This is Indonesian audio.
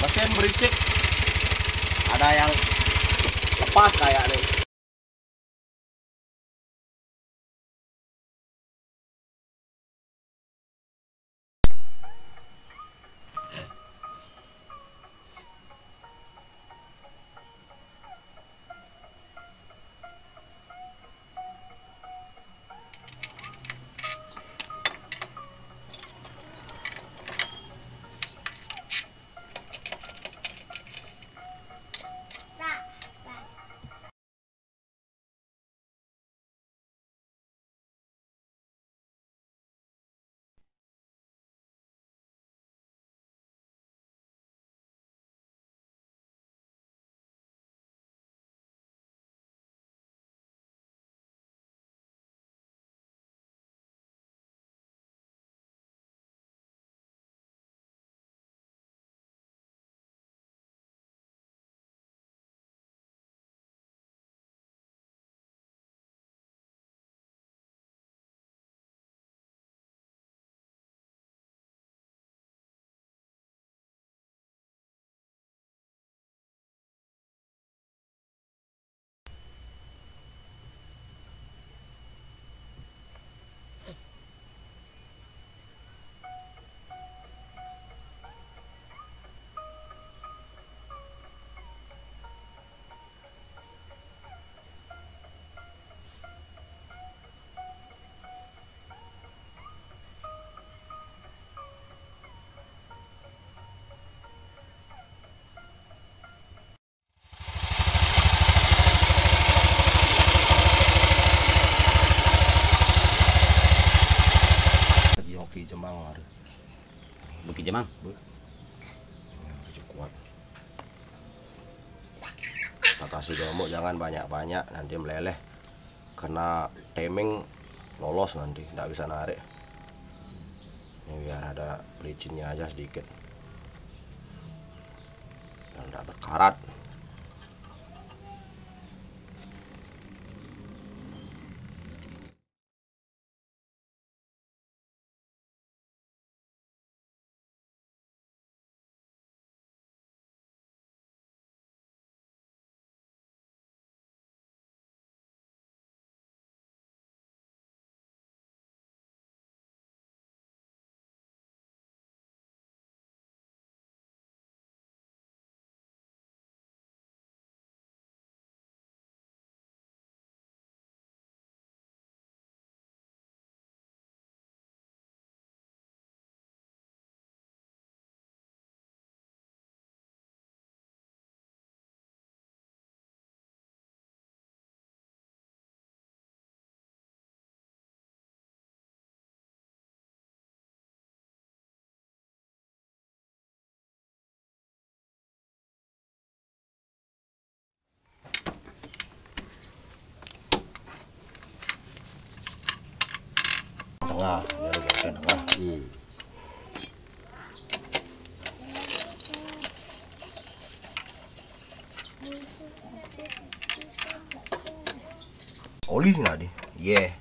mesin berisik. Ada yang lepas kayak nih kasih gemuk jangan banyak-banyak. Nanti meleleh. Kena timing lolos nanti. Tidak bisa narik. Ini biar ada licinnya aja sedikit. Dan tidak berkarat 아, 여러 개 되는 거야. 음. 오리지널이 예.